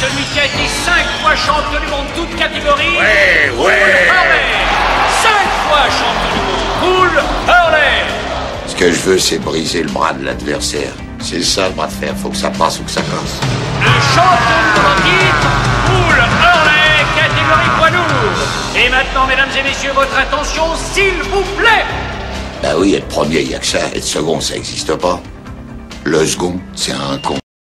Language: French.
celui qui a été cinq fois champion du monde toute catégorie. Ouais, ouais. Cinq fois champion du monde. Paul Hurley. Ce que je veux, c'est briser le bras de l'adversaire. C'est ça le bras de fer. Faut que ça passe ou que ça casse. Le champion du monde en titre, Hurley, catégorie poids lourd. Et maintenant, mesdames et messieurs, votre attention, s'il vous plaît. Bah oui, être premier, il y a que ça. Être second, ça n'existe pas. Le second, c'est un con.